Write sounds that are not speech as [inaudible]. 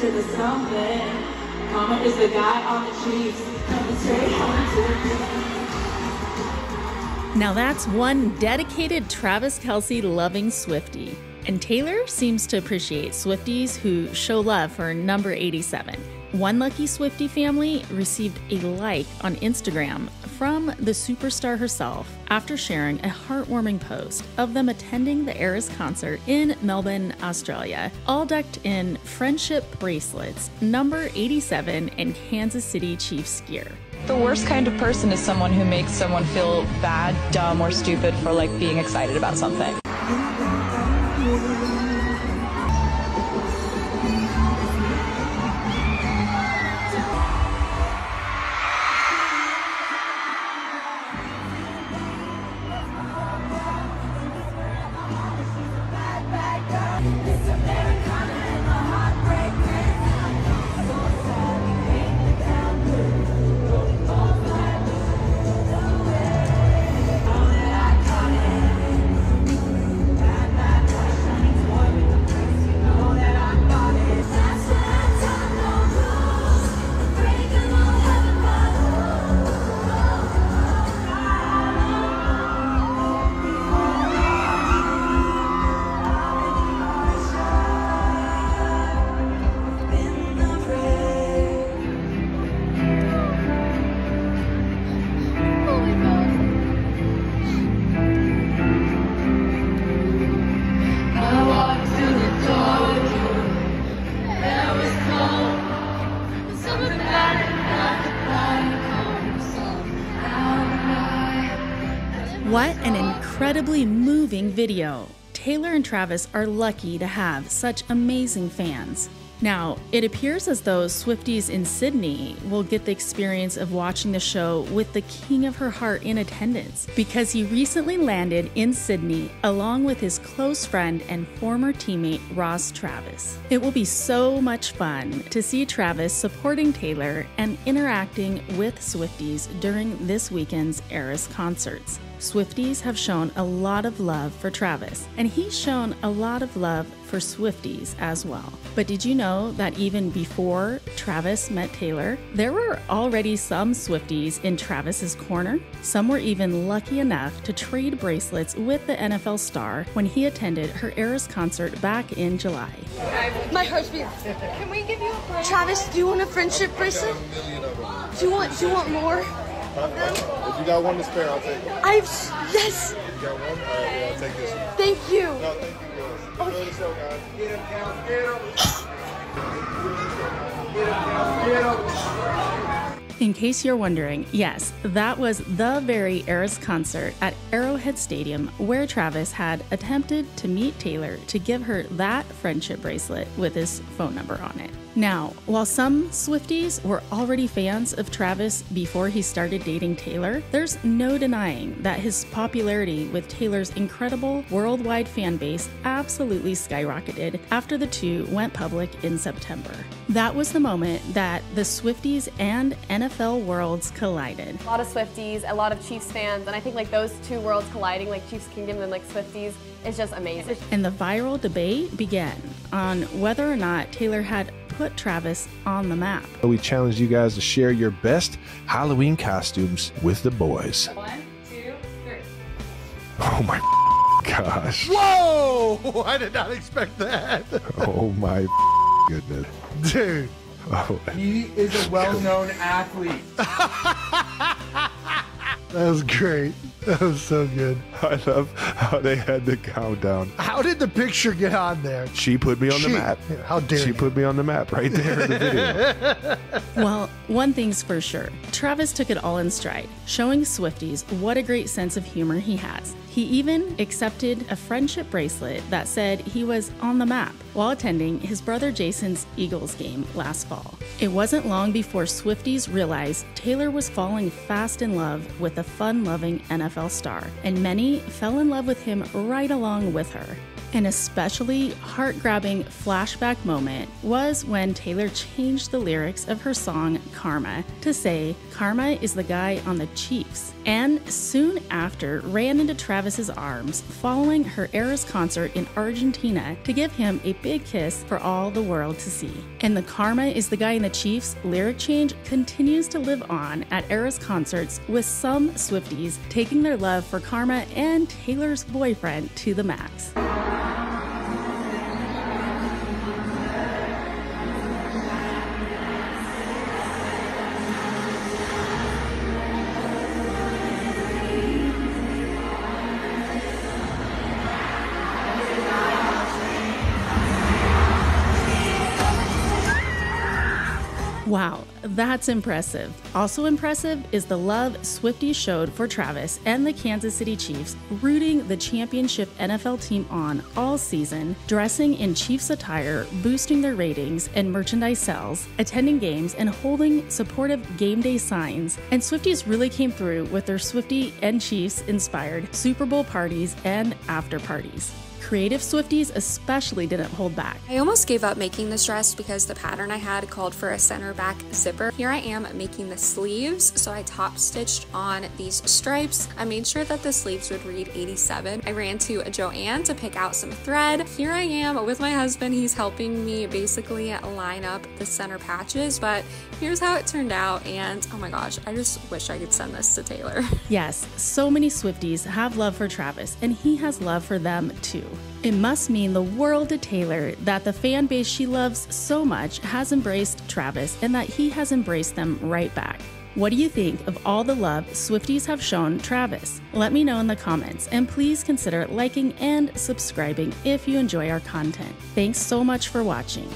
To the summit. Is the guy on the Chiefs. Coming straight home to Now that's one dedicated Travis Kelce loving Swiftie. And Taylor seems to appreciate Swifties who show love for number 87. One lucky Swiftie family received a like on Instagram from the superstar herself after sharing a heartwarming post of them attending the Eras concert in Melbourne, Australia, all decked in friendship bracelets, number 87, and Kansas City Chiefs gear. The worst kind of person is someone who makes someone feel bad, dumb, or stupid for like being excited about something. What an incredibly moving video. Taylor and Travis are lucky to have such amazing fans. Now, it appears as though Swifties in Sydney will get the experience of watching the show with the king of her heart in attendance because he recently landed in Sydney along with his close friend and former teammate Ross Travis. It will be so much fun to see Travis supporting Taylor and interacting with Swifties during this weekend's Eras concerts. Swifties have shown a lot of love for Travis, and he's shown a lot of love for Swifties as well. But did you know that even before Travis met Taylor, there were already some Swifties in Travis's corner? Some were even lucky enough to trade bracelets with the NFL star when he attended her Eras concert back in July. My heart's beating. Can we give you a break? Travis, do you want a friendship bracelet? Do you want do you want more? If you got one to spare, I'll take it. I've yes. You got one? All right, yeah, I'll take this one. Thank you. No, thank you, girls. Enjoy show, guys. Get him, count, get him. Get him, count, get him. In case you're wondering, yes, that was the very Eras concert at Arrowhead Stadium where Travis had attempted to meet Taylor to give her that friendship bracelet with his phone number on it. Now, while some Swifties were already fans of Travis before he started dating Taylor, there's no denying that his popularity with Taylor's incredible worldwide fan base absolutely skyrocketed after the two went public in September. That was the moment that the Swifties and NFL worlds collided. a lot of Swifties, a lot of Chiefs fans, and I think like those two worlds colliding, like Chiefs Kingdom and like Swifties, is just amazing. And the viral debate began on whether or not Taylor had put Travis on the map. We challenge you guys to share your best Halloween costumes with the boys. One, two, three. Oh my [laughs] gosh. Whoa! [laughs] I did not expect that. [laughs] Oh my goodness. Dude, Oh, he is a well known athlete. that was great. [laughs] That was so good. I love how they had the countdown. How did the picture get on there? She put me on the map. How dare She you. put me on the map right there in the video. [laughs] Well, one thing's for sure Travis took it all in stride, showing Swifties what a great sense of humor he has. He even accepted a friendship bracelet that said he was on the map while attending his brother Jason's Eagles game last fall. It wasn't long before Swifties realized Taylor was falling fast in love with a fun loving NFL star, and many fell in love with him right along with her. An especially heart grabbing flashback moment was when Taylor changed the lyrics of her song Karma to say, Karma is the guy on the Chiefs, and soon after ran into Travis's arms following her Eras concert in Argentina to give him a big kiss for all the world to see. And the Karma is the guy in the Chiefs lyric change continues to live on at Eras concerts with some Swifties taking their love for Karma and Taylor's boyfriend to the max. Wow, that's impressive. Also impressive is the love Swifties showed for Travis and the Kansas City Chiefs, rooting the championship NFL team on all season, dressing in Chiefs attire, boosting their ratings and merchandise sales, attending games, and holding supportive game day signs. And Swifties really came through with their Swiftie and Chiefs inspired Super Bowl parties and after parties. Creative Swifties especially didn't hold back. I almost gave up making this dress because the pattern I had called for a center back zipper. Here I am making the sleeves, so I top stitched on these stripes. I made sure that the sleeves would read 87. I ran to Joann to pick out some thread. Here I am with my husband. He's helping me basically line up the center patches, but here's how it turned out. And oh my gosh, I just wish I could send this to Taylor. [laughs] Yes, so many Swifties have love for Travis, and he has love for them too. It must mean the world to Taylor that the fan base she loves so much has embraced Travis and that he has embraced them right back. What do you think of all the love Swifties have shown Travis? Let me know in the comments and please consider liking and subscribing if you enjoy our content. Thanks so much for watching.